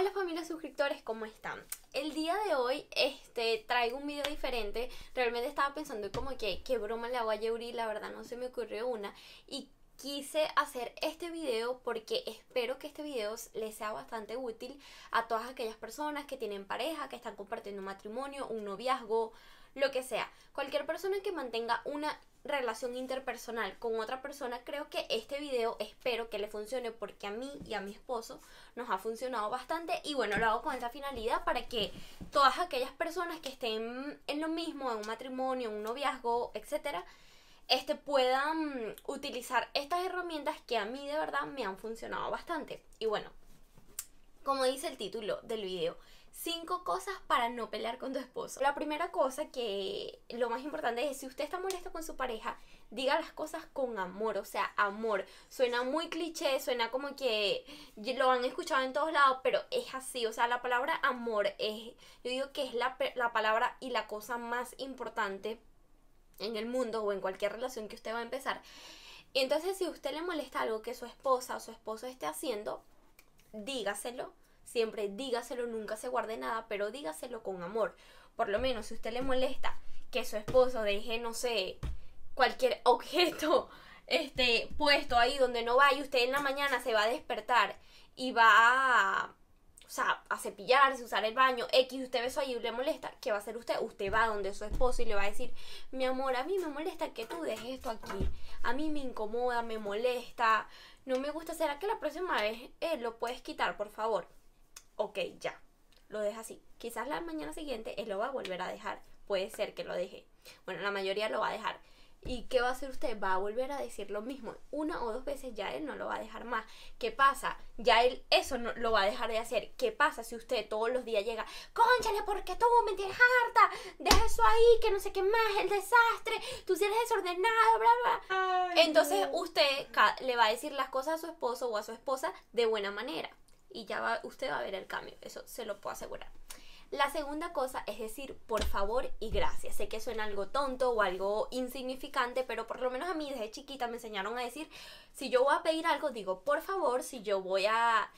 Hola familia suscriptores, ¿cómo están? El día de hoy este, traigo un video diferente. Realmente estaba pensando como que qué broma le hago a Yeuri, la verdad no se me ocurrió una. Y quise hacer este video porque espero que este video les sea bastante útil a todas aquellas personas que tienen pareja, que están compartiendo un matrimonio, un noviazgo, lo que sea. Cualquier persona que mantenga una relación interpersonal con otra persona, creo que este video espero que le funcione porque a mí y a mi esposo nos ha funcionado bastante y bueno, lo hago con esa finalidad para que todas aquellas personas que estén en lo mismo, en un matrimonio, en un noviazgo, etcétera, este, puedan utilizar estas herramientas que a mí de verdad me han funcionado bastante. Y bueno, como dice el título del video, cinco cosas para no pelear con tu esposo. La primera cosa que lo más importante es si usted está molesto con su pareja, diga las cosas con amor, o sea, amor. Suena muy cliché, suena como que lo han escuchado en todos lados, pero es así, o sea, la palabra amor es, yo digo que es la, la palabra y la cosa más importante en el mundo o en cualquier relación que usted va a empezar. Entonces si usted le molesta algo que su esposa o su esposo esté haciendo, dígaselo Siempre dígaselo, nunca se guarde nada, pero dígaselo con amor. Por lo menos si usted le molesta que su esposo deje, no sé, cualquier objeto este, puesto ahí donde no va y usted en la mañana se va a despertar y va a, o sea, a cepillarse, usar el baño, X, usted ve eso ahí y le molesta, ¿qué va a hacer usted? Usted va donde su esposo y le va a decir, mi amor, a mí me molesta que tú dejes esto aquí, a mí me incomoda, me molesta, no me gusta, ¿será que la próxima vez eh, lo puedes quitar, por favor? Ok, ya, lo deja así. Quizás la mañana siguiente él lo va a volver a dejar. Puede ser que lo deje. Bueno, la mayoría lo va a dejar. ¿Y qué va a hacer usted? Va a volver a decir lo mismo. Una o dos veces ya él no lo va a dejar más. ¿Qué pasa? Ya él eso no lo va a dejar de hacer. ¿Qué pasa si usted todos los días llega? Conchale, porque tú me tienes harta. Deja eso ahí, que no sé qué más, el desastre. Tú si eres desordenado, bla, bla. Entonces usted le va a decir las cosas a su esposo o a su esposa de buena manera y ya va, usted va a ver el cambio, eso se lo puedo asegurar. La segunda cosa es decir por favor y gracias. Sé que suena algo tonto o algo insignificante, pero por lo menos a mí desde chiquita me enseñaron a decir, si yo voy a pedir algo, digo por favor, si yo voy a,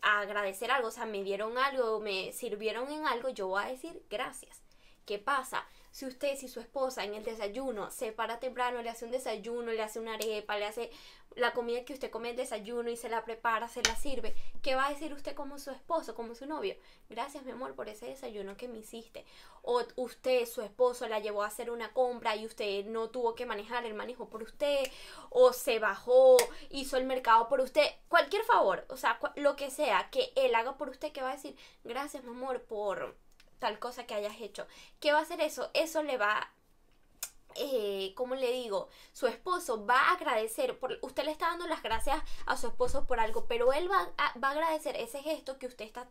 a agradecer algo, o sea, me dieron algo, me sirvieron en algo, yo voy a decir gracias. ¿Qué pasa? Si usted, si su esposa en el desayuno se para temprano, le hace un desayuno, le hace una arepa, le hace la comida que usted come el desayuno y se la prepara, se la sirve, ¿qué va a decir usted como su esposo, como su novio? Gracias, mi amor, por ese desayuno que me hiciste. O usted, su esposo, la llevó a hacer una compra y usted no tuvo que manejar el manejo por usted, o se bajó, hizo el mercado por usted. Cualquier favor, o sea, lo que sea que él haga por usted, ¿qué va a decir? Gracias, mi amor, por tal cosa que hayas hecho. ¿Qué va a hacer eso? Eso le va eh, como le digo, su esposo va a agradecer, por, usted le está dando las gracias a su esposo por algo, pero él va a, agradecer ese gesto que usted está,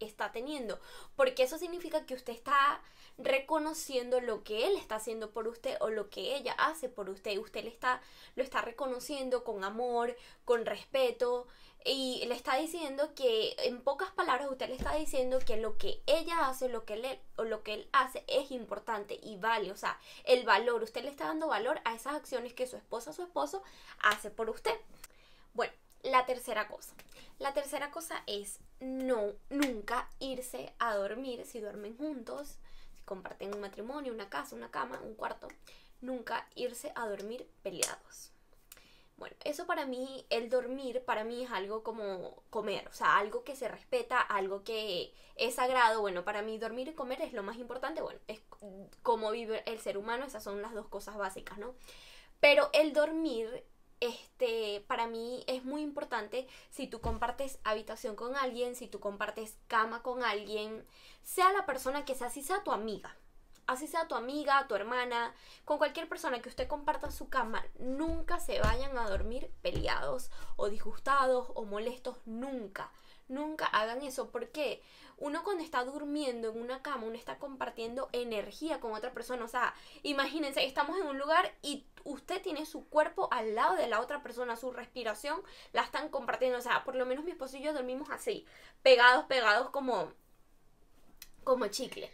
está teniendo, porque eso significa que usted está reconociendo lo que él está haciendo por usted o lo que ella hace por usted. Usted está, lo está reconociendo con amor, con respeto y le está diciendo que en pocas palabras usted le está diciendo que lo que ella hace, lo que él o lo que él hace es importante y vale, o sea, el valor, usted le está dando valor a esas acciones que su esposa, su esposo hace por usted. Bueno, la tercera cosa. La tercera cosa es no nunca irse a dormir si duermen juntos comparten un matrimonio, una casa, una cama, un cuarto, nunca irse a dormir peleados. Bueno, eso para mí, el dormir para mí es algo como comer, o sea, algo que se respeta, algo que es sagrado. Bueno, para mí dormir y comer es lo más importante, bueno, es como vive el ser humano, esas son las dos cosas básicas, ¿no? Pero el dormir este, para mí es muy importante si tú compartes habitación con alguien, si tú compartes cama con alguien, sea la persona que sea, si sea tu amiga, así sea tu amiga, tu hermana, con cualquier persona que usted comparta su cama, nunca se vayan a dormir peleados o disgustados o molestos, nunca. Nunca hagan eso porque uno cuando está durmiendo en una cama, uno está compartiendo energía con otra persona. O sea, imagínense, estamos en un lugar y usted tiene su cuerpo al lado de la otra persona, su respiración la están compartiendo. O sea, por lo menos mi esposo y yo dormimos así, pegados, pegados como, como chicle.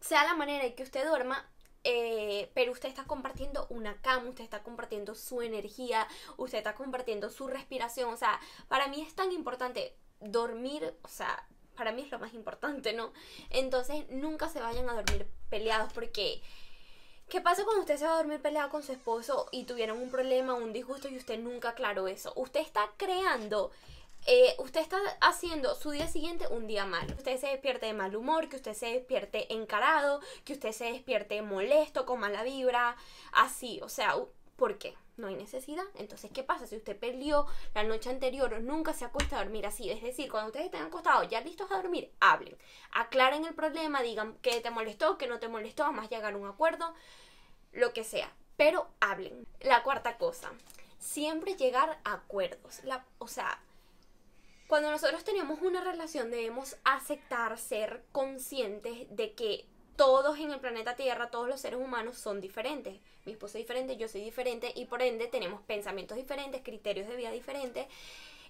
Sea la manera en que usted duerma, eh, pero usted está compartiendo una cama, usted está compartiendo su energía, usted está compartiendo su respiración. O sea, para mí es tan importante dormir, o sea, para mí es lo más importante, ¿no? Entonces nunca se vayan a dormir peleados porque... ¿Qué pasa cuando usted se va a dormir peleado con su esposo y tuvieron un problema, un disgusto y usted nunca aclaró eso? Usted está creando eh, usted está haciendo su día siguiente un día malo. Usted se despierte de mal humor, que usted se despierte encarado, que usted se despierte molesto, con mala vibra, así. O sea, ¿por qué? No hay necesidad. Entonces, ¿qué pasa? Si usted perdió la noche anterior, nunca se acuesta a dormir así. Es decir, cuando ustedes estén acostados, ya listos a dormir, hablen. Aclaren el problema, digan qué te molestó, qué no te molestó, además llegar a un acuerdo, lo que sea. Pero hablen. La cuarta cosa, siempre llegar a acuerdos. La, o sea, cuando nosotros tenemos una relación debemos aceptar, ser conscientes de que todos en el planeta Tierra, todos los seres humanos son diferentes. Mi esposo es diferente, yo soy diferente y por ende tenemos pensamientos diferentes, criterios de vida diferentes.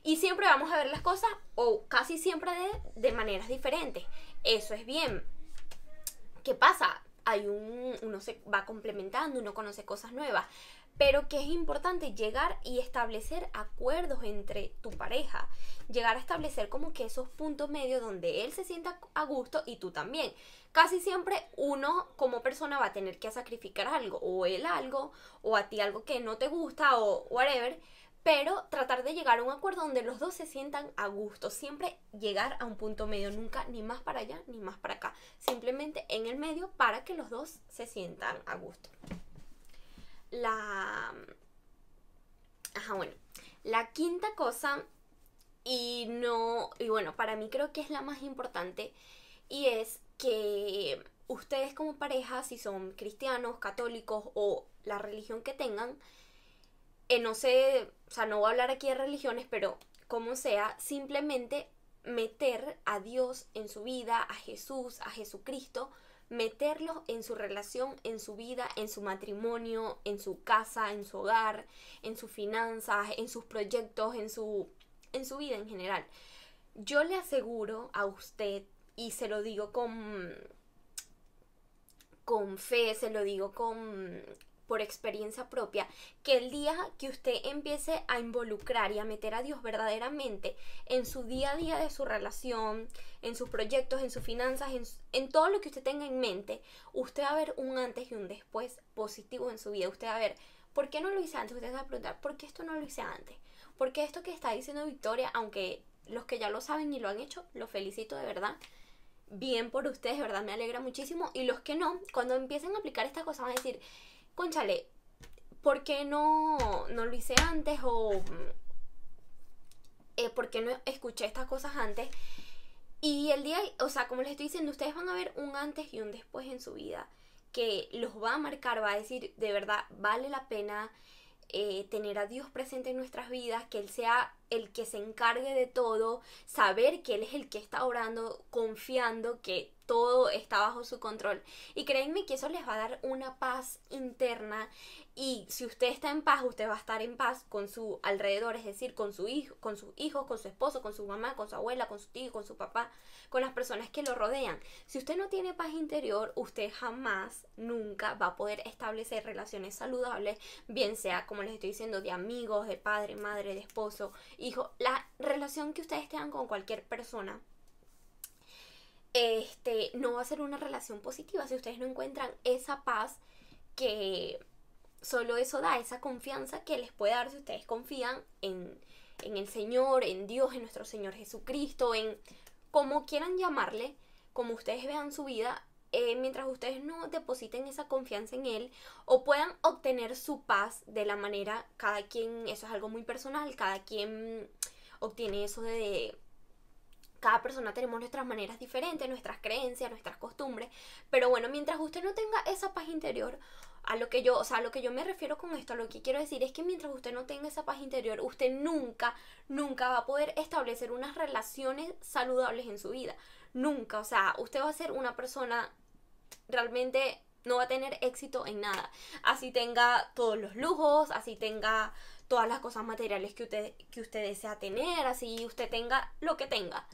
Y siempre vamos a ver las cosas, o casi siempre de, de maneras diferentes. Eso es bien. ¿Qué pasa? Hay un, uno se va complementando, uno conoce cosas nuevas pero que es importante llegar y establecer acuerdos entre tu pareja, llegar a establecer como que esos puntos medios donde él se sienta a gusto y tú también. Casi siempre uno como persona va a tener que sacrificar algo, o él algo, o a ti algo que no te gusta, o whatever, pero tratar de llegar a un acuerdo donde los dos se sientan a gusto, siempre llegar a un punto medio, nunca ni más para allá ni más para acá, simplemente en el medio para que los dos se sientan a gusto la... Ajá, bueno. La quinta cosa, y no, y bueno, para mí creo que es la más importante, y es que ustedes como pareja, si son cristianos, católicos o la religión que tengan, eh, no sé, o sea, no voy a hablar aquí de religiones, pero como sea, simplemente meter a Dios en su vida, a Jesús, a Jesucristo, meterlos en su relación, en su vida, en su matrimonio, en su casa, en su hogar, en sus finanzas, en sus proyectos, en su, en su vida en general. Yo le aseguro a usted, y se lo digo con, con fe, se lo digo con, por experiencia propia, que el día que usted empiece a involucrar y a meter a Dios verdaderamente en su día a día de su relación, en sus proyectos, en sus finanzas, en, todo lo que usted tenga en mente, usted va a ver un antes y un después positivo en su vida. Usted va a ver, ¿por qué no lo hice antes? Usted va a preguntar, ¿por qué esto no lo hice antes? Porque esto que está diciendo Victoria, aunque los que ya lo saben y lo han hecho, lo felicito de verdad bien por ustedes, de verdad me alegra muchísimo. Y los que no, cuando empiecen a aplicar esta cosa van a decir, conchale, ¿por qué no, no lo hice antes? O eh, ¿por qué no escuché estas cosas antes? Y el día, o sea, como les estoy diciendo, ustedes van a ver un antes y un después en su vida que los va a marcar, va a decir, de verdad, vale la pena eh, tener a Dios presente en nuestras vidas, que Él sea el que se encargue de todo, saber que Él es el que está orando, confiando que todo está bajo su control. Y créanme que eso les va a dar una paz interna y si usted está en paz, usted va a estar en paz con su alrededor, es decir, con su hijo, con sus hijos, con su esposo, con su mamá, con su abuela, con su tío, con su papá, con las personas que lo rodean. Si usted no tiene paz interior, usted jamás, nunca va a poder establecer relaciones saludables, bien sea, como les estoy diciendo, de amigos, de padre, madre, de esposo, hijo, la relación que ustedes tengan con cualquier persona este, no va a ser una relación positiva. Si ustedes no encuentran esa paz que solo eso da, esa confianza que les puede dar si ustedes confían en, en el Señor, en Dios, en nuestro Señor Jesucristo, en como quieran llamarle, como ustedes vean su vida, eh, mientras ustedes no depositen esa confianza en Él o puedan obtener su paz de la manera, cada quien, eso es algo muy personal, cada quien obtiene eso de cada persona tenemos nuestras maneras diferentes, nuestras creencias, nuestras costumbres, pero bueno, mientras usted no tenga esa paz interior, a lo que yo, o sea, a lo que yo me refiero con esto, a lo que quiero decir es que mientras usted no tenga esa paz interior, usted nunca, nunca va a poder establecer unas relaciones saludables en su vida. Nunca, o sea, usted va a ser una persona realmente no va a tener éxito en nada. Así tenga todos los lujos, así tenga todas las cosas materiales que usted, que usted desea tener, así usted tenga lo que tenga.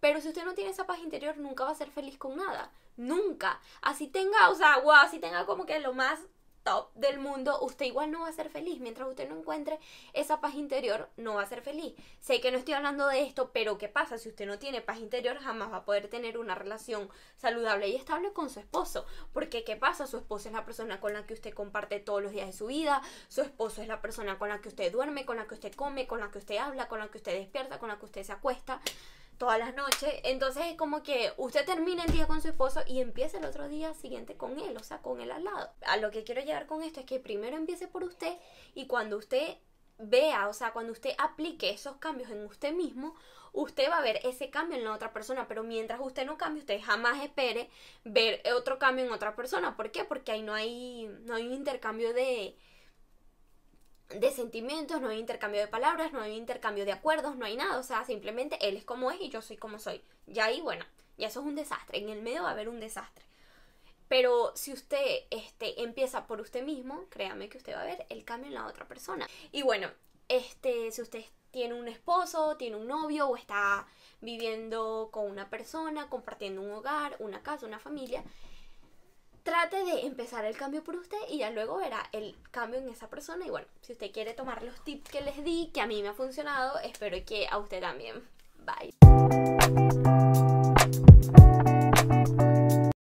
Pero si usted no tiene esa paz interior, nunca va a ser feliz con nada. Nunca. Así tenga, o sea, wow, así tenga como que lo más top del mundo, usted igual no va a ser feliz. Mientras usted no encuentre esa paz interior, no va a ser feliz. Sé que no estoy hablando de esto, pero ¿qué pasa? Si usted no tiene paz interior, jamás va a poder tener una relación saludable y estable con su esposo. Porque ¿qué pasa? Su esposo es la persona con la que usted comparte todos los días de su vida, su esposo es la persona con la que usted duerme, con la que usted come, con la que usted habla, con la que usted despierta, con la que usted se acuesta todas las noches. Entonces es como que usted termina el día con su esposo y empieza el otro día siguiente con él, o sea, con él al lado. A lo que quiero llegar con esto es que primero empiece por usted y cuando usted vea, o sea, cuando usted aplique esos cambios en usted mismo, usted va a ver ese cambio en la otra persona, pero mientras usted no cambie, usted jamás espere ver otro cambio en otra persona. ¿Por qué? Porque ahí no hay, no hay un intercambio de, de sentimientos, no hay intercambio de palabras, no hay intercambio de acuerdos, no hay nada. O sea, simplemente él es como es y yo soy como soy. Y ahí, bueno, ya eso es un desastre. En el medio va a haber un desastre. Pero si usted este, empieza por usted mismo, créame que usted va a ver el cambio en la otra persona. Y bueno, este, si usted tiene un esposo, tiene un novio o está viviendo con una persona, compartiendo un hogar, una casa, una familia, trate de empezar el cambio por usted y ya luego verá el cambio en esa persona. Y bueno, si usted quiere tomar los tips que les di, que a mí me ha funcionado, espero que a usted también. Bye.